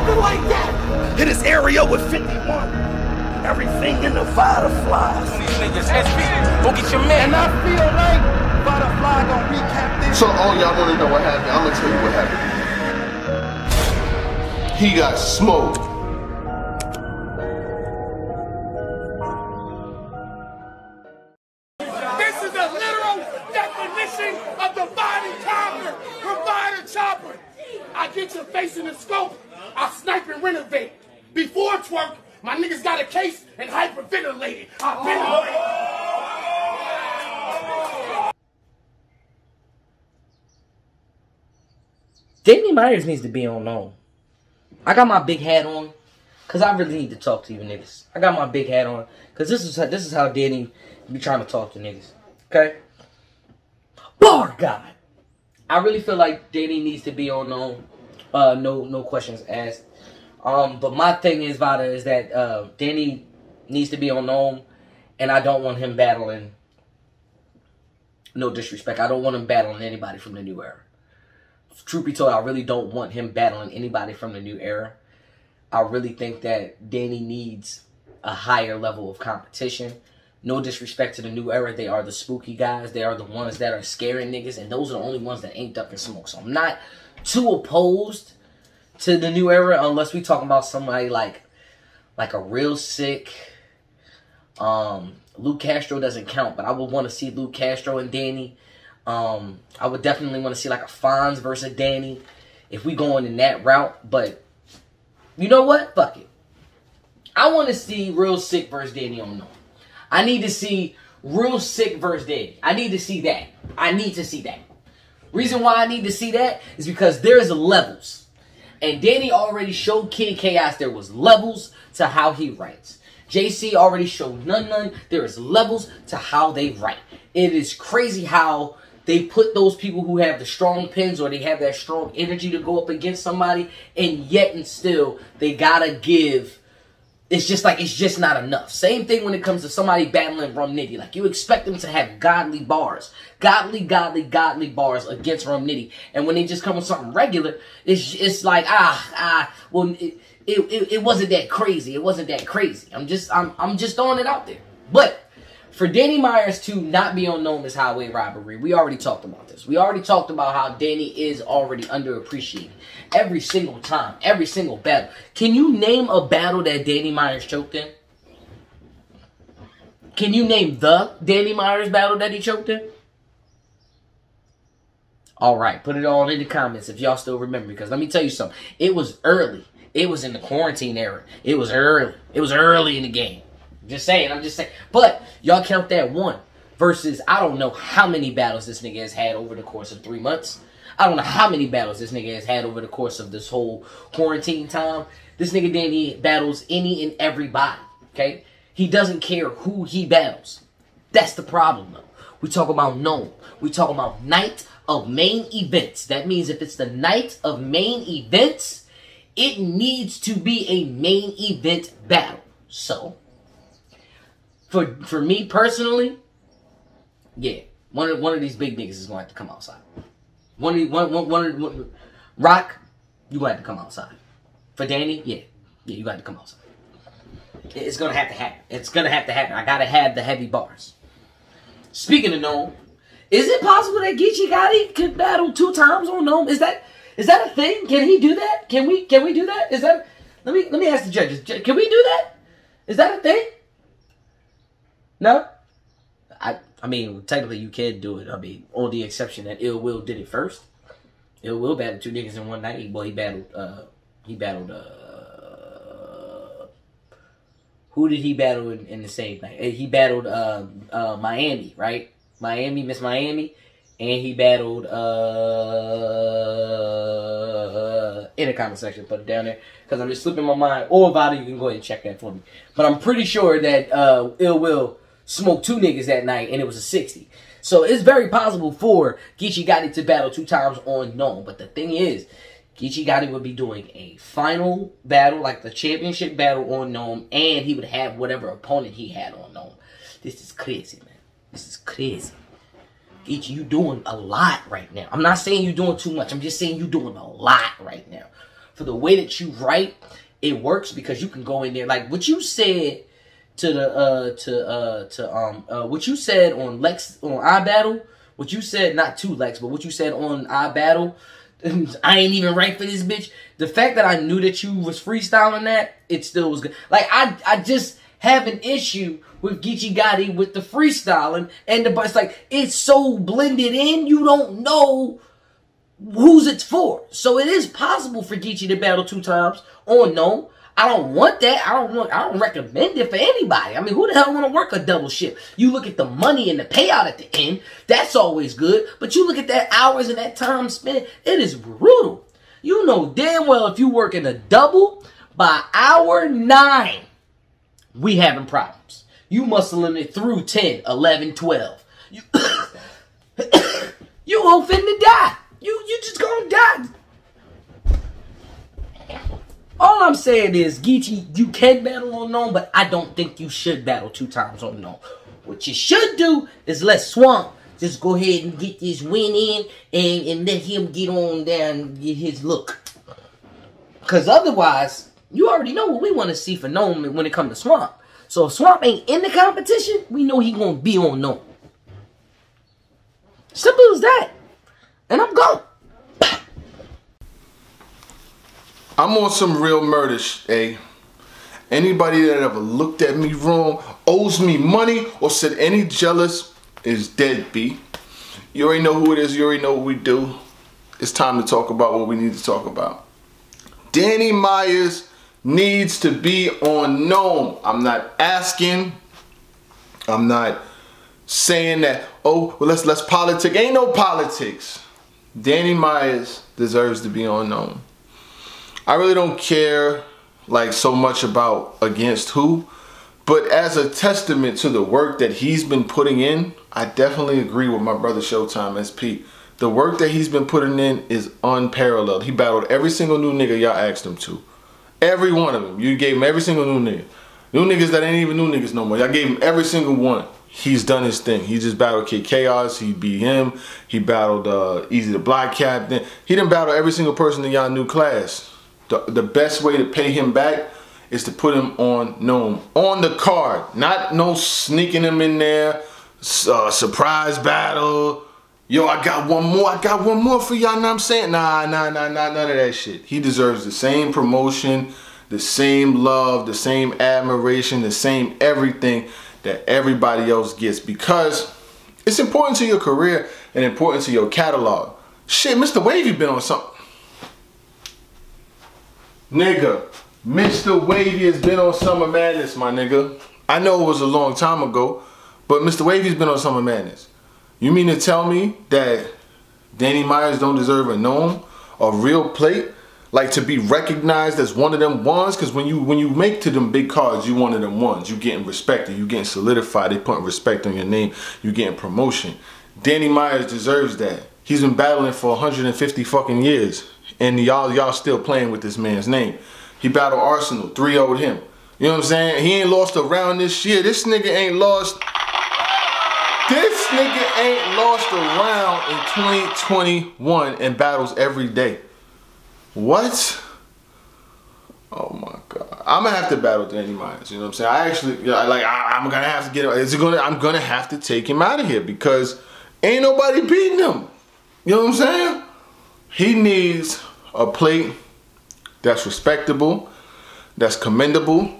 Exactly like that. Hit his area with 51. Everything in the fireflies. These go get your man. And I feel like Butterfly gonna recap this. So all y'all wanna know what happened? I'm gonna tell you what happened. He got smoked. This is the literal definition of dividing chopper. Provider chopper. I get your face in the scope. I snipe and renovate. Before Twork, my niggas got a case and hyperventilated. I oh. ventilate. Danny Myers needs to be on NOME. I got my big hat on, cause I really need to talk to you niggas. I got my big hat on, cause this is how, this is how Danny be trying to talk to niggas. Okay. Bar God. I really feel like Danny needs to be on NOME. Uh, no, no questions asked. Um, but my thing is, Vada, is that uh, Danny needs to be on NOME, and I don't want him battling. No disrespect, I don't want him battling anybody from the new era truth be told, I really don't want him battling anybody from the new era. I really think that Danny needs a higher level of competition. No disrespect to the new era, they are the spooky guys. They are the ones that are scaring niggas, and those are the only ones that ain't ducking smoke. So I'm not too opposed to the new era unless we talking about somebody like like a real sick um Luke Castro doesn't count, but I would want to see Luke Castro and Danny. Um, I would definitely want to see like a Fonz versus Danny if we going in that route. But you know what? Fuck it. I want to see Real Sick versus Danny on no. I need to see Real Sick versus Danny. I need to see that. I need to see that. Reason why I need to see that is because there's levels. And Danny already showed Kid Chaos there was levels to how he writes. JC already showed none none. There is levels to how they write. It is crazy how they put those people who have the strong pins or they have that strong energy to go up against somebody, and yet and still they gotta give. It's just like it's just not enough. Same thing when it comes to somebody battling Rum Nitty. Like you expect them to have godly bars, godly, godly, godly bars against Rum Nitty, and when they just come with something regular, it's it's like ah ah. Well, it, it, it, it wasn't that crazy. It wasn't that crazy. I'm just I'm I'm just throwing it out there. But for Danny Myers to not be on NOME as highway robbery, we already talked about this. We already talked about how Danny is already underappreciated every single time, every single battle. Can you name a battle that Danny Myers choked in? Can you name the Danny Myers battle that he choked in? All right, put it all in the comments if y'all still remember. Because let me tell you something. It was early. It was in the quarantine era. It was early. It was early in the game. Just saying. I'm just saying. But y'all count that one versus I don't know how many battles this nigga has had over the course of three months. I don't know how many battles this nigga has had over the course of this whole quarantine time. This nigga Danny battles any and everybody. Okay? He doesn't care who he battles. That's the problem though. We talk about NOME. We talk about night of main events. That means if it's the night of main events, it needs to be a main event battle. So, for for me personally, yeah, one of one of these big niggas is going to have to come outside. One of one one one, one Rock, you going to have to come outside. For Danny, yeah, yeah, you got to come outside. It's gonna have to happen. It's gonna have to happen. I gotta have the heavy bars. Speaking of NOME, is it possible that Geechi Gotti could battle two times on NOME? Is that is that a thing? Can he do that? Can we can we do that? Is that let me let me ask the judges. Can we do that? Is that a thing? No? I I mean technically you can do it. I mean, on the exception that Ill Will did it first. Ill Will battled two niggas in one night. Well he battled uh he battled uh who did he battle in, in the same night? He battled uh, uh, Miami, right? Miami, Miss Miami, and he battled uh, in the comment section. Put it down there because I'm just slipping my mind. Or Vada, you can go ahead and check that for me. But I'm pretty sure that uh, Ill Will smoked two niggas that night, and it was a 60. So it's very possible for Geechi Gotti to battle two times on NOME. But the thing is, Geechi Gotti would be doing a final battle, like the championship battle on NOME, and he would have whatever opponent he had on NOME. This is crazy, man. This is crazy. Geechi, you doing a lot right now. I'm not saying you're doing too much. I'm just saying you're doing a lot right now. for the way that you write, it works because you can go in there like what you said to the uh to uh to um uh what you said on Lex on iBattle, what you said not to Lex, but what you said on iBattle. I ain't even right for this bitch. The fact that I knew that you was freestyling that, it still was good. Like I I just have an issue with Geechi Gotti with the freestyling and the but it's like it's so blended in, you don't know who's it's for. So it is possible for Geechi to battle two times on no. I don't want that. I don't want. I don't recommend it for anybody. I mean, who the hell want to work a double shift? You look at the money and the payout at the end. That's always good. But you look at that hours and that time spent. It is brutal. You know damn well if you work in a double by hour nine, we having problems. You muscling it through 10, 11, 12. You, you all finna die. You you just gonna die. All I'm saying is, Geechi, you can battle on NOME, but I don't think you should battle two times on NOME. What you should do is let Swamp just go ahead and get this win in and, and let him get on down and get his look. Because otherwise, you already know what we want to see for NOME when it comes to Swamp. So if Swamp ain't in the competition, we know he going to be on NOME. Simple as that. And I'm gone. I'm on some real murder, sh- eh? Anybody that ever looked at me wrong, owes me money, or said any jealous is dead, B. You already know who it is, you already know what we do. It's time to talk about what we need to talk about. Danny Myers needs to be on NOME. I'm not asking. I'm not saying that, oh, well, let's let's politic. Ain't no politics. Danny Myers deserves to be on NOME. I really don't care like so much about against who, but as a testament to the work that he's been putting in, I definitely agree with my brother Showtime SP. The work that he's been putting in is unparalleled. He battled every single new nigga y'all asked him to. Every one of them. You gave him every single new nigga. New niggas that ain't even new niggas no more. Y'all gave him every single one. He's done his thing. He just battled Kid Chaos. He beat him. He battled uh, Eazy the Block Captain. He didn't battle every single person in y'all new class. The, the best way to pay him back is to put him on NOME. On the card. Not no sneaking him in there. Uh, surprise battle. Yo, I got one more. I got one more for y'all. Know what I'm saying? Nah, nah, nah, nah, none of that shit. He deserves the same promotion, the same love, the same admiration, the same everything that everybody else gets because it's important to your career and important to your catalog. Shit, Mr. Wavy been on something. Nigga, Mr. Wavy has been on Summer Madness, my nigga. I know it was a long time ago, but Mr. Wavy's been on Summer Madness. You mean to tell me that Danny Myers don't deserve a NOME, a real plate, like to be recognized as one of them ones? Because when you when you make to them big cards, you one of them ones. You getting respected, you getting solidified. They putting respect on your name. You getting promotion. Danny Myers deserves that. He's been battling for 150 fucking years, and y'all y'all still playing with this man's name. He battled Arsonal, 3 0 him. You know what I'm saying? He ain't lost around this year. This nigga ain't lost this nigga ain't lost a round in 2021 and battles every day. What? Oh my god. I'm gonna have to battle Danny Myers. You know what I'm saying? I actually like I, am gonna have to get is it gonna I'm gonna have to take him out of here because ain't nobody beating him. You know what I'm saying? He needs a plate that's respectable, that's commendable,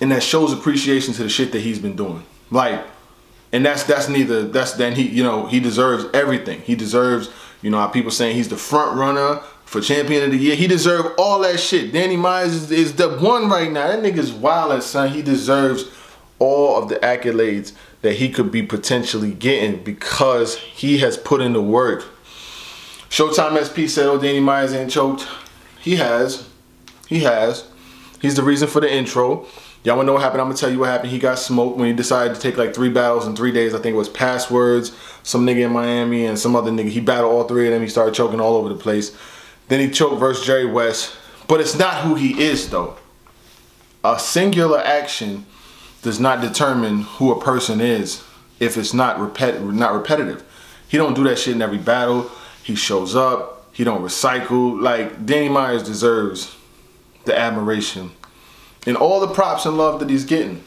and that shows appreciation to the shit that he's been doing. Like and that's that's neither that's then he you know he deserves everything. He deserves you know people saying he's the front runner for champion of the year. He deserves all that shit. Danny Myers is, is the one right now. That nigga's wild as son. He deserves all of the accolades that he could be potentially getting because he has put in the work. Showtime SP said, "Oh, Danny Myers ain't choked." He has. He has. He's the reason for the intro. Y'all wanna know what happened? I'm gonna tell you what happened. He got smoked when he decided to take like three battles in three days. I think it was Passwords, some nigga in Miami, and some other nigga. He battled all three of them. He started choking all over the place. Then he choked versus Jerry Wess. But it's not who he is though. A singular action does not determine who a person is if it's not repet not repetitive. He don't do that shit in every battle. He shows up. He don't recycle. Like Danny Myers deserves the admiration and all the props and love that he's getting.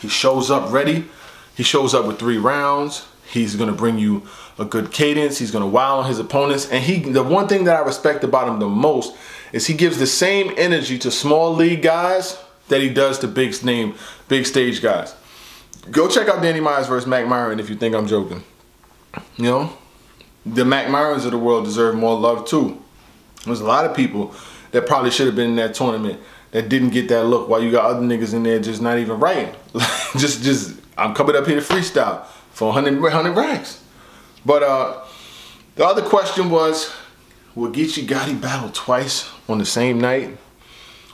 He shows up ready. He shows up with three rounds. He's gonna bring you a good cadence. He's gonna wow on his opponents. And he, the one thing that I respect about him the most is he gives the same energy to small league guys that he does to big name, big stage guys. Go check out Danny Myers versus Mac Myron if you think I'm joking. You know, the Mac Myrons of the world deserve more love too. There's a lot of people that probably should have been in that tournament that didn't get that look while you got other niggas in there just not even right. just, just, I'm coming up here to freestyle for 100, 100 racks. But uh, the other question was, will Geechi Gotti battle twice on the same night?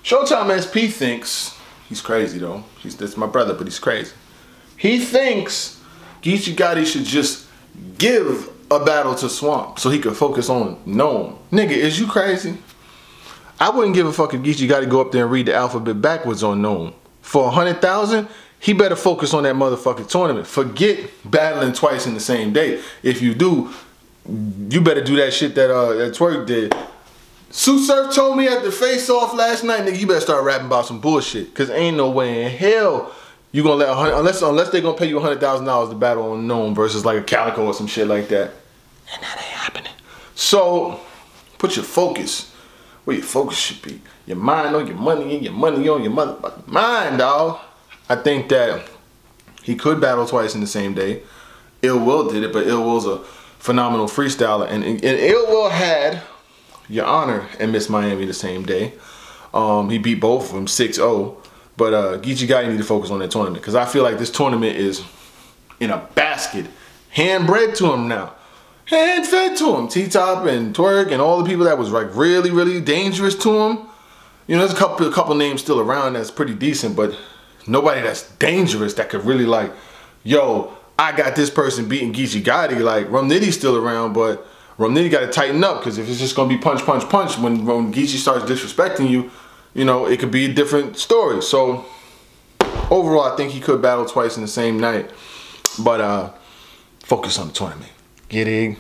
Showtime SP thinks, he's crazy though, he's, that's my brother, but he's crazy. He thinks Geechi Gotti should just give a battle to Swamp so he could focus on NOME. Nigga, is you crazy? I wouldn't give a fuck if Geechi got to go up there and read the alphabet backwards on NOME. For a hundred thousand, he better focus on that motherfucking tournament. Forget battling twice in the same day. If you do, you better do that shit that uh that Twork did. Tsu Surf told me at the face off last night, nigga, you better start rapping about some bullshit. Cause ain't no way in hell you gonna let unless unless they're gonna pay you a hundred thousand dollars to battle unknown versus like a Calicoe or some shit like that. And that ain't happening. So put your focus where your focus should be. Your mind on your money and your money on your motherfucking mind, dog. I think that he could battle twice in the same day. Ill Will did it, but Ill Will's a phenomenal freestyler. And, and, and Ill Will had Your Honor and Miss Miami the same day. Um, he beat both of them 6-0. But uh, Geechi you need to focus on that tournament because I feel like this tournament is in a basket, hand bred to him now hand fed to him. T-Top and Twork and all the people that was like really, really dangerous to him. You know, there's a couple, a couple names still around that's pretty decent, but nobody that's dangerous that could really like, yo, I got this person beating Geechi Gotti. Like, Rum Nitty's still around, but Rum Nitty got to tighten up because if it's just going to be punch, punch, punch, when, when Geechi starts disrespecting you, you know, it could be a different story. So, overall, I think he could battle twice in the same night. But, uh, focus on the tournament. Get in.